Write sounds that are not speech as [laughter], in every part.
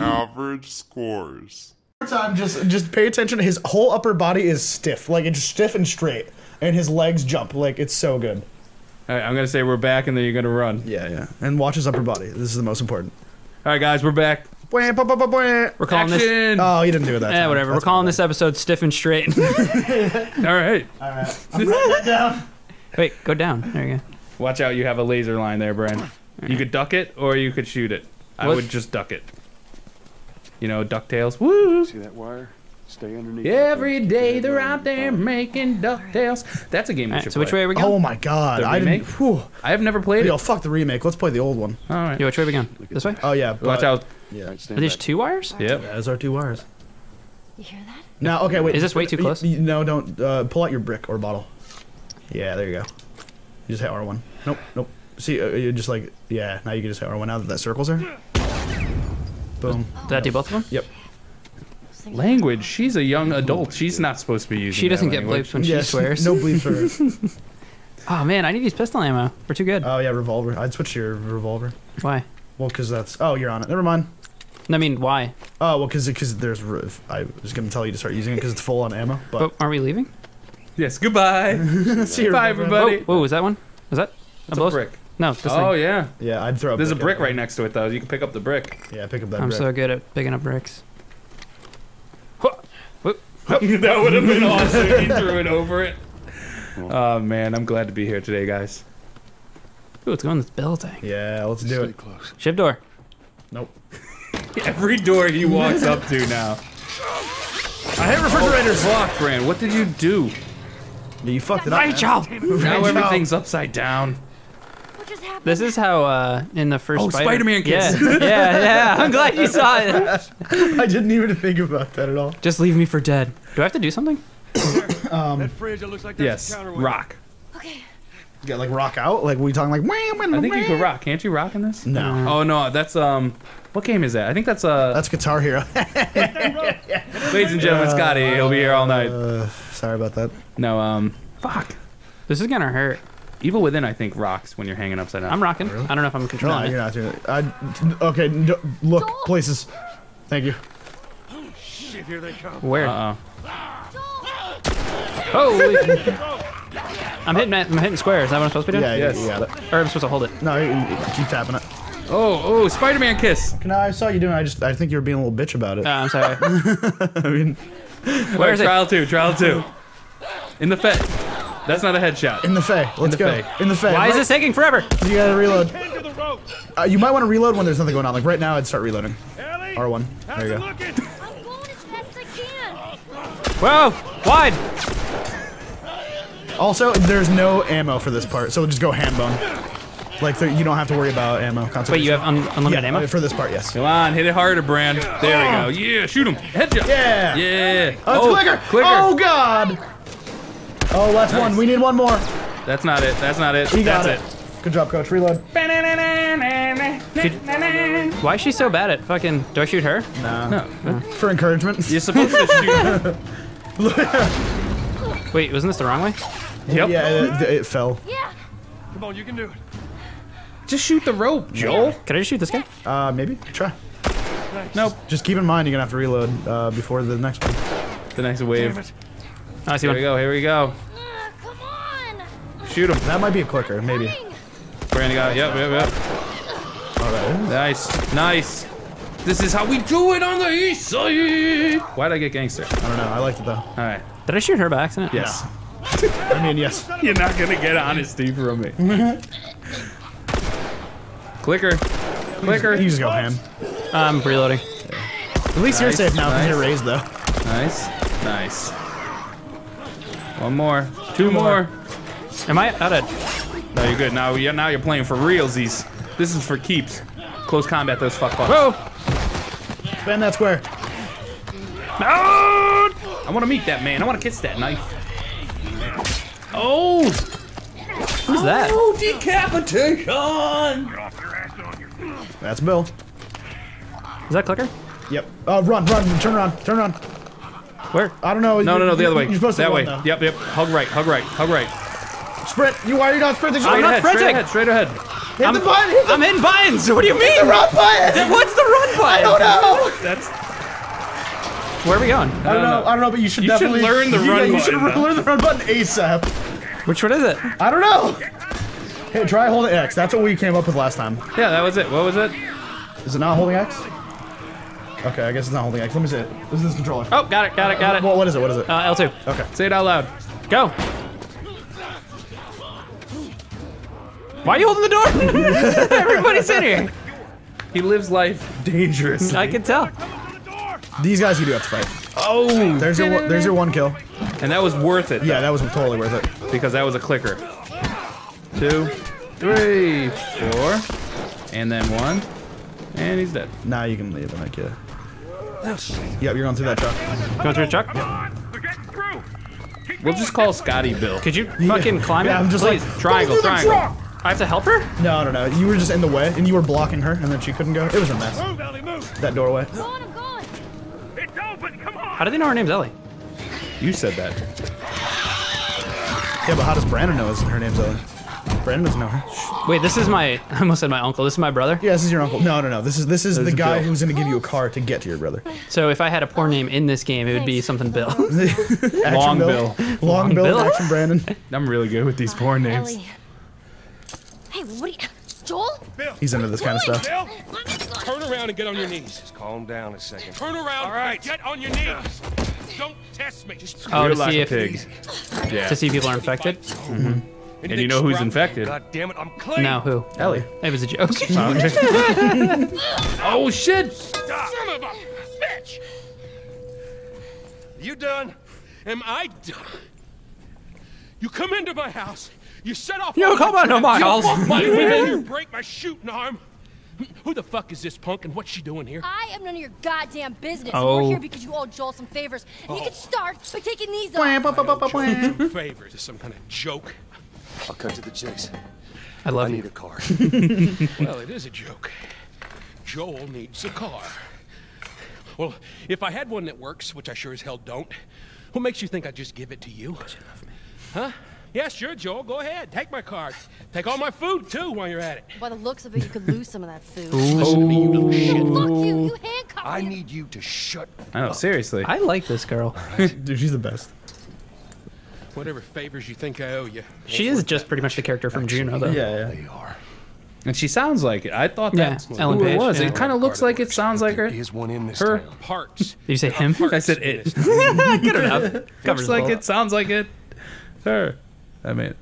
Average scores. time just just pay attention his whole upper body is stiff like it's stiff and straight and his legs jump like it's so good All right, I'm gonna say we're back, and then you're gonna run. yeah yeah and watch his upper body this is the most important All right, guys, we're back. We're calling this. Oh you didn't do it that Eh, time. whatever. That's We're calling this episode stiff and straight. [laughs] All right. bad. I'm writing down Wait, go down. There you go. Watch out, you have a laser line there, Bren. You could duck it, or you could shoot it. I would just duck it. You know, DuckTales. Woo! See that wire? Stay underneath. Every day they're out there making DuckTales. That's a game we All right, should so which way are we going? oh my god The I didn't remake? whew. I have never played yo it. fuck the remake let's play the old one All right. Yeah, which way are we going? This way? oh yeah Watch out. yeah Are these two wires? Yep. yeah, those are two wires You hear that? now okay wait Is this way too close? y- no don't uh, pull out your brick or bottle yeah there you go you just hit R1 nope nope see uh, you just like yeah now you can just hit R1 now that that circle's her. boom Did that do both of them? yep Language. She's a young adult. She's not supposed to be using. She doesn't that get bleeps when she Yes, swears. no bleeps for her. [laughs] [laughs] Oh man, I need these pistol ammo. We're too good. Oh yeah, revolver. I'd switch to your revolver. Why? Well, because that's. Oh, you're on it. Never mind. I mean, why? Oh well, because because there's. re- I was gonna tell you to start using it because it's full on ammo. But But aren't we leaving? Yes. Goodbye. [laughs] see your Bye, everybody. Whoa, whoa, was that one? Was that It's blow- a brick. No, this Oh thing. yeah. Yeah, I'd throw. There's a brick right next to it though. You can pick up the brick. Yeah, pick up that I'm brick. so good at picking up bricks. [laughs] that would have been [laughs] awesome. if you threw it over it. Oh man, I'm glad to be here today, guys. Ooh, let's go in this building. yeah, let's do Stay it. close. Shiv door. Nope. [laughs] Every door he walks up to now. I hate refrigerators. Fuck, Fran. What did you do? Yeah, you fucked it up. man. Rachel! Now everything's upside down. What just happened? This is how uh in the first Oh, Spider- Spider-Man yeah, kiss. yeah, yeah. yeah. I'm glad you saw it. [laughs] I didn't even think about that at all. Just leave me for dead. Do I have to do something? [coughs] That fridge, it looks like that's Yes. a. Rock. Okay. Yeah, like rock out. Like we talking like. Wham, I think you could rock. Can't you rock in this? No, Oh no, that's um. What game is that? I think that's uh. that's Guitar Hero. [laughs] ladies and gentlemen, Scotty. He'll be here all night. uh, sorry about that. No, um. Fuck. This is gonna hurt. Evil Within, I think, rocks when you're hanging upside down. I'm rocking. I don't know if I'm No, controlling you're it. not doing it. I, okay, no, look places. Thank you. Oh, [laughs] Shit, here they come. Where? Uh oh. Holy! I'm hitting. I'm hitting squares. Is that what I'm supposed to be doing? Yeah, Yes. you, you got it. Or I'm supposed to hold it. No, you, you keep tapping it. Oh, oh, Spider-Man kiss. No, I saw you doing. it. I just, I think you were being a little bitch about it. Uh, I'm sorry. [laughs] I mean, Where is it? trial two, trial two. [laughs] In the Fed. That's not a headshot. in the fay. Let's the go. fay. In the fay. Why is this taking forever? You gotta reload. Into the rope. Uh, you might want to reload when there's nothing going on. Like right now, I'd start reloading. Ellie, R1. how's There you go. looking? [laughs] I'm going as fast as I can. Whoa! Wide. Also, there's no ammo for this part, so just go hand bone. Like you don't have to worry about ammo. Wait, you have un- unlimited yeah, ammo? for this part? Yes. Come on, hit it harder, Brand. There we go. Yeah, shoot him. Headshot. Yeah. Yeah. Oh, it's clicker. Clicker. Oh god. Oh, that's one. We need one more. That's not it. That's not it. We got That's it. Good job, coach. Reload. Why is she so bad at fucking? Do I shoot her? Nah. No, For encouragement. you're supposed to shoot. Her. [laughs] Wait, wasn't this the wrong way? Yep. Yeah, it, it fell. Yeah. Come on, you can do it. Just shoot the rope, Joel. Can I just shoot this guy? Uh, maybe try. Nope. Just keep in mind you're gonna have to reload uh, before the next one. The next wave. Damn it. Oh, I see Here we go. Here we go. Uh, come on. Shoot him. That might be a clicker, maybe. Brandon got it. Yep, yep, yep. All right. Nice. Nice. This is how we do it on the east side. Why'd I get gangster? I don't know. I liked it though. All right. Did I shoot her by accident? Yes. [laughs] I mean, yes. You're not gonna get honesty from me. [laughs] Clicker. Clicker. You just go ham. I'm reloading. At least you're safe now because nice. you're raised though. Nice. Nice. One more. Two more. Am I out of? No, you're good. Now, you're, now you're playing for realsies. This is for keeps. Close combat those fuck fucks. Whoa! Spend that square. I want to meet that man. I want to kiss that knife. Oh! Who's that? Oh, decapitation! That's Bill. Is that clicker? Yep. Uh, run, run, turn around, turn around. Where? I don't know. No, you- no, no, the you- other way. You're supposed to that way. run, though. Yep, yep. Hug right, hug right, hug right. Sprint. You why are you not sprinting? Straight not ahead, straight sprinting. ahead, straight ahead. Hit the button. Hit the I'm hitting buttons. What do you mean? the run button. What's the run button? I don't know. That's Where are we going? I don't uh, know. I don't know, but you should You should definitely learn the you, run You should button, learn the run button ASAP. Which one is it? I don't know. Hey, try holding X. That's what we came up with last time. yeah. That was it. What was it? Is it not holding X? Okay, I guess it's not holding X. Let me see it. This is this controller. Oh, got it, got it, got it. Well, what is it? What is it? Uh, L2. Okay. Say it out loud. Go. Why are you holding the door? [laughs] Everybody's in here. He lives life dangerously. I can tell. These guys you do have to fight. Oh, There's your one- there's your one kill. and that was worth it. Yeah, that was totally worth it. because that was a clicker. Two, three, four, and then one, and he's dead. Now you can leave, like yeah. Yep, you're going through that truck. Going through a truck? We're getting through. We'll just call Scotty Bill. Could you fucking climb Yeah. I'm just like, Triangle, "Go through the triangle. truck!" I have to help her? No, no, no. You were just in the way, and you were blocking her, and then she couldn't go. It was a mess. Move, Ellie, move. That doorway. Go on, I'm going. It's open. Come on. How do they know her name's Ellie? You said that. Yeah, but how does Brandon know her name's Ellie? Brandon doesn't know her. Wait, this is my. [laughs] I almost said my uncle. This is my brother. Yeah, this is your uncle. No, no, no. This is this is the guy Bill. who's gonna give you a car to get to your brother. So if I had a poor name in this game, it would be something Bill. [laughs] Long Bill. Long, Bill. Bill? Action Brandon. [laughs] I'm really good with these porn names. Ellie. Hey, what are you... Joel? Bill. He's into this kind of stuff. Bill, Let me go. turn around and get on your knees. Just calm down a second. Turn around. All right. Get on your knees. Don't test me. Just Oh, You're to like see a if pig. Yeah. to see if people are infected. Mm-hmm. And you know who's infected. God damn it, I'm clean. No, who? Ellie. It was a joke. [laughs] [laughs] oh shit! Son of a bitch. You done? Am I done? You come into my house. You set off. You come into my traps, you house. fuck my women. You break my shooting arm. Who the fuck is this punk and what's she doing here? I am none of your goddamn business. Oh. We're here because you owe Joel some favors. And you oh. can start by taking these off. Some favors is some kind of joke. I'll cut to the chase. I love I love need a car. [laughs] Well, it is a joke. Joel needs a car. Well, if I had one that works, which I sure as hell don't, what makes you think I'd just give it to you? Because you love me. Huh? Yeah, sure, Joel. Go ahead. Take my car. Take all my food, too, while you're at it. By the looks of it, you could lose some of that food. Listen to me, you little shit. Fuck you. You handcuffed I need you to shut oh, I know, seriously. I like this girl. [laughs] Dude, she's the best. Whatever favors you think I owe you. She is just pretty much the character from Juno, though. Yeah, yeah. They are. And she sounds like it. I thought Yeah, that's Ellen who Page, it was. yeah. It kind of looks like it sounds like her. There is one in this Her. town. Parts. Did you say him? I said it. [laughs] Good enough. Looks Covers like it. Sounds like it. Her. I mean,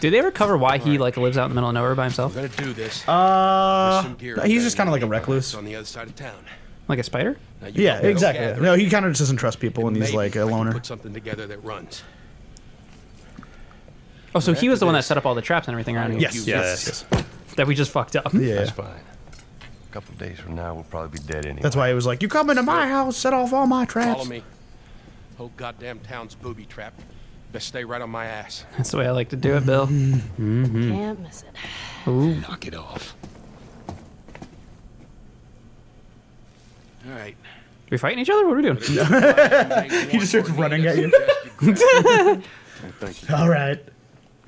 Do they ever cover why he like lives out in the middle of nowhere by himself? I'm gonna do this. Uh, he's just kind of like a recluse. on the other side of town. Like a spider? Now, Yeah, exactly. gather No, he kind of just doesn't trust people, and he's like a loner. Put something together that runs. Oh, so he was the one that set up all the traps and everything around here. Yes, yes, yes. That we just fucked up. Yeah, That's fine. A couple of days from now, we'll probably be dead anyway. that's why he was like, "You come into my house, set off all my traps." Follow me. Whole goddamn town's booby trap. Best stay right on my ass. That's the way I like to do it, Bill. [laughs] Mm-hmm. Can't miss it. Knock it off. All right. we fighting each other? What are we doing? [laughs] he just starts running at you. Hey, [laughs] thank you. All right.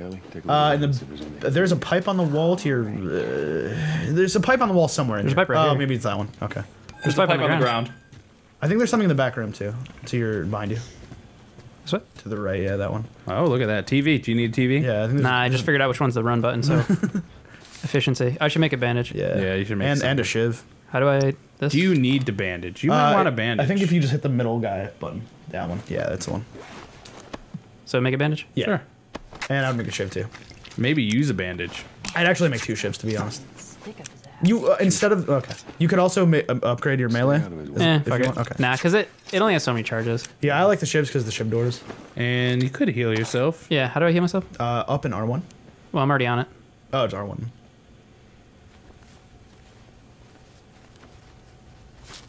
Ellie, take a Uh, and there's the, there's a pipe on the wall to your. Uh, there's a pipe on the wall somewhere. In There's a pipe right Oh, here. maybe it's that one. Okay. There's a pipe on the ground. I think there's something in the back room too. To your behind you. This way? To the right, yeah, that one. Oh, look at that TV. Do you need a TV? Yeah, I think Nah, I just [laughs] figured out which one's the run button, so. Efficiency. I should make a bandage. yeah. Yeah, you should make and something. and a shiv. How do I. This? Do you need to bandage? You might Uh, want a bandage. I think if you just hit the middle guy button, that one. Yeah, that's the one. So make a bandage? Yeah. Sure. And I'd make a shiv too. Maybe use a bandage. I'd actually make two shivs to be honest. Stick up his ass. You uh, instead of okay, you could also ma- um, upgrade your melee. out of his way. Eh, if fuck you it. want, okay. Nah, because it, it only has so many charges. Yeah, I like the shivs because the shiv doors. And you could heal yourself. Yeah, how do I heal myself? Uh, up in R one. Well, I'm already on it. Oh, it's R one.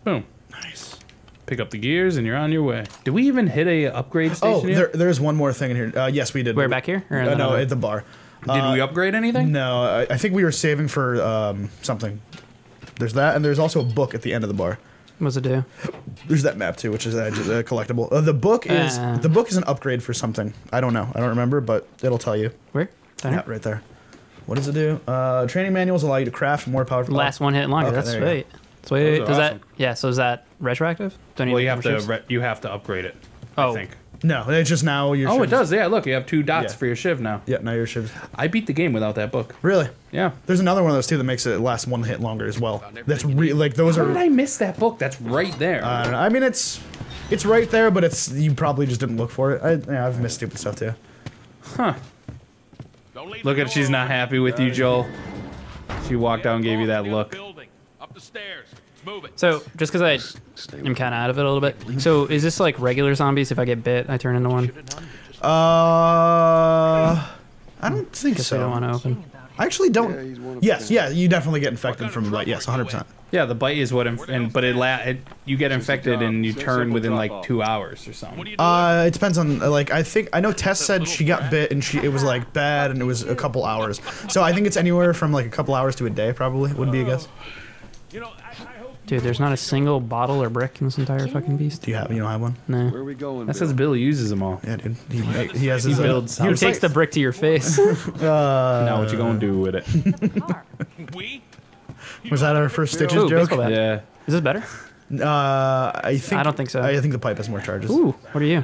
Boom. Nice. Pick up the gears and you're on your way. Did we even hit a upgrade station Oh, yet? there, there's one more thing in here. Uh, yes, we did. Where, back here? Or Uh, no, at the bar. Did we upgrade anything? No, I, I think we were saving for um, something. There's that, and there's also a book at the end of the bar. What's it do? There's that map too, which is a, a collectible. Uh, the book is Uh. the book is an upgrade for something. I don't know. I don't remember, but it'll tell you. Where? Down Yeah, right there. What does it do? Uh, training manuals allow you to craft more powerful. Last one hit longer. Okay, That's there you go. sweet. Sweet. Those are Does that? Yeah. So is that retroactive? Don't Well, you have to re- you have to upgrade it. Oh. I think. No, it's just now your. Oh, it does. Yeah, look, you have two dots Yeah. for your shiv now. Yeah, now your shivs. I beat the game without that book. Really? Yeah. There's another one of those too that makes it last one hit longer as well. That's re- like those How are. did I miss that book? That's right there. I don't know. I mean, it's it's right there, but it's you probably just didn't look for it. I, yeah, I've missed stupid stuff too. Don't leave look the at she's not happy with you, Joel. She walked out and gave you that look. building. Up the stairs. Move it. So just because I am kind of out of it a little bit. So is this like regular zombies? If I get bit, I turn into one. Uh, I don't think Guess we don't so. want to open. I actually don't. Yes, yeah, you definitely get infected from bite. yes, 100. percent Yeah, the bite is what, inf- and but it, la- it you get infected and you turn within like two hours or something. What are you doing? Uh, it depends on like I think I know Tess said she got bit and she it was like bad and it was a couple hours. So I think it's anywhere from like a couple hours to a day probably would be a guess. you know, I, I hope Dude, there's not a single bottle or brick in this entire fucking beast. Do you have you don't have one? No. Where are we going? That Bill? says Bill uses them all. Yeah, dude. He, he has his. uh, builds he Who was takes the brick to your face? [laughs] Uh, now what you gonna do with it? [laughs] we. was that our first stitches Ooh, joke? bat. yeah. Is this better? Uh, I think. I don't think so. I think the pipe has more charges. Ooh, what are you?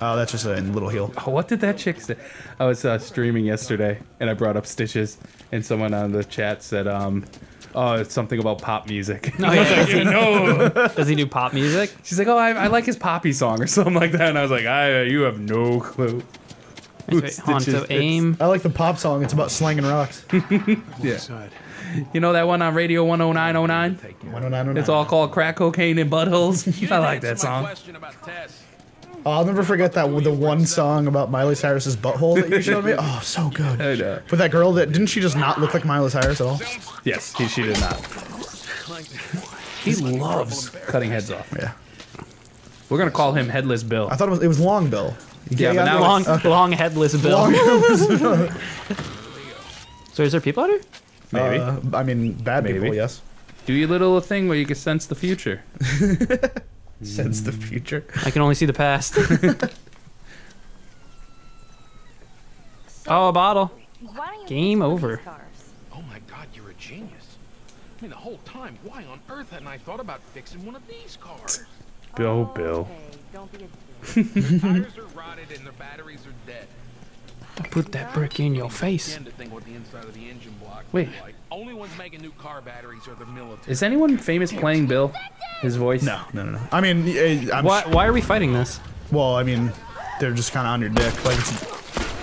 Oh, that's just a little heel. Oh, what did that chick say? I was uh, streaming yesterday and I brought up Stitches and someone on the chat said, um, oh, it's something about pop music. [laughs] Oh, yeah. I was like, no. Does he do pop music? She's like, oh, I, I like his poppy song or something like that. And I was like, I, you have no clue. Who Wait, hold on, so aim. I like the pop song. It's about slanging rocks. [laughs] Yeah. You know that one on Radio 10909? 10909. It's all called crack cocaine and buttholes. I like that answer my song. Question about Tess. Oh, I'll never forget that the one song about Miley Cyrus's butthole that you showed me. [laughs] Oh, so good. I know. With that girl that didn't she just not look like Miley Cyrus at all? Yes, he, she did not. He loves cutting heads off. Yeah. We're gonna call him Headless Bill. I thought it was it was Long Bill. Yeah, but now Long, long headless bill. Long, [laughs] So is there people out here? Maybe. Uh, I mean, bad people, yes. Do your little thing where you can sense the future. [laughs] Sense the mm. future. I can only see the past. [laughs] oh, a bottle. Why don't you Game over. Oh my God, you're a genius. I mean, the whole time, why on earth hadn't I thought about fixing one of these cars? Bill, Bill. Okay, don't be a The [laughs] tires are rotted and their batteries are dead. Put that brick in your face. Begin to think what the inside of the engine block Wait. looked like. Only ones making new car batteries are the military. Is anyone famous playing Bill? His voice? No, no, no, no. I mean, I'm Why, why are we fighting this? well, I mean, they're just kind of on your dick. Like,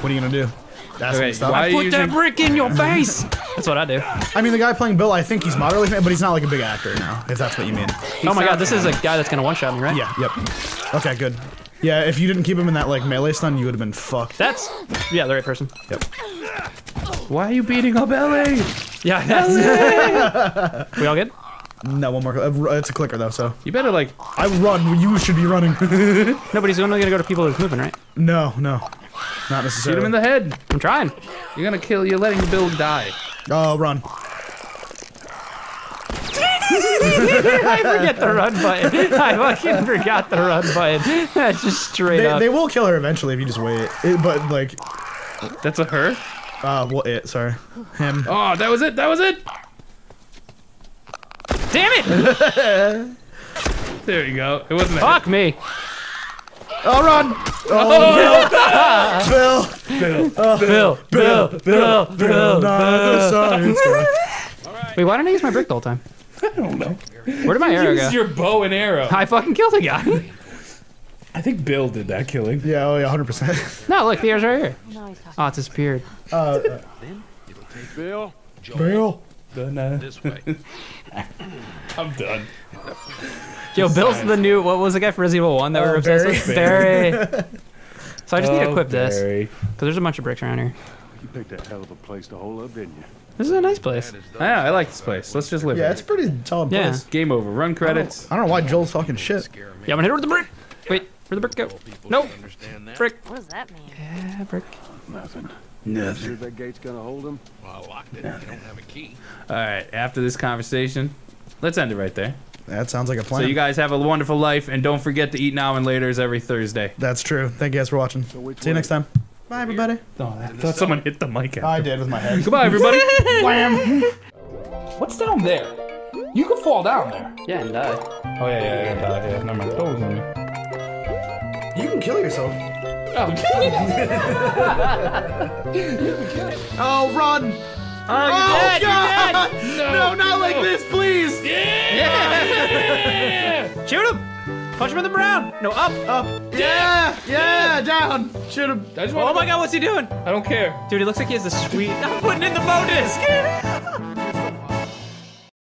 what are you gonna do? Ask them Okay, to stop? why- Put that brick in your face. [laughs] That's what I do. I mean, the guy playing Bill, I think he's moderately famous, but he's not like a big actor now. If that's what you mean. oh my god, this is a guy that's gonna one shot me, right? Yeah. Yep. Okay. Good. Yeah. If you didn't keep him in that like melee stun, you would have been fucked. That's yeah, the right person. Yep. Why are you beating up Ellie? Yeah, that's [laughs] We all good? No, one more. uh, It's a clicker though, so You better like. I run. You should be running. [laughs] Nobody's only gonna go to people who's moving, right? no, no, not Shoot him in the head. I'm trying. You're gonna kill. You're letting Bill die. Oh, run. [laughs] I forget the run button. I fucking forgot the run button. [laughs] That's just straight They, up. they will kill her eventually if you just wait. It, but like, That's a her. uh, well, it. Sorry, him. Oh, that was it. That was it. Damn it! [laughs] There you go. It wasn't. a Fuck me. Oh, run! Oh, Bill, Bill, Bill, Bill, Bill, Bill, Bill. not the science guy. Wait, why didn't I use my brick the whole time? I don't know. Where did my arrow go? Use your bow and arrow. I fucking killed a guy. I think Bill did that killing. Yeah, oh yeah, hundred percent. No, look, the arrow's right here. No, he's talking. Oh, it disappeared. Bill. Bill. Done, uh, This way. I'm done. Yo, Bill's the new. What was the guy for Resident Evil One that we Oh, were obsessed Barry. with? Barry. [laughs] So I just need to Oh, equip this because there's a bunch of bricks around here. You picked a hell of a place to hole up, didn't you? This is a nice place. Yeah, I like this place. Let's just live Yeah, here. it's a pretty solid Yeah. place. Game over. Run credits. I don't know why Joel's talking shit. Yeah, I'm gonna hit her with the brick. Wait, where'd the brick go? Nope. Brick. What does that mean? Yeah, brick. Nothing. Nothing. Sure that gate's gonna hold him? Well, I locked it. I don't have a key. All right. After this conversation, let's end it right there. That sounds like a plan. So you guys have a wonderful life, and don't forget to eat now and later's every Thursday. That's true. Thank you guys for watching. which See you next time. Bye, everybody. Oh, I thought someone hit the mic. After. I did with my head. [laughs] Goodbye, everybody. [laughs] Wham! What's down there? You could fall down there. Yeah, and die. Oh yeah, yeah, yeah, yeah. yeah. Never mind. Don't listen me. You can kill yourself. Oh, [laughs] Oh, run! Oh, you're dead. God! No, not like this, please! Yeah! yeah! Shoot him. Punch him in the brown. No, up. Up! Yeah! Yeah! Down! Shoot him! Oh my god, what's he doing? I don't care. Dude, he looks like he has the sweet. I'm putting in the bonus. [laughs]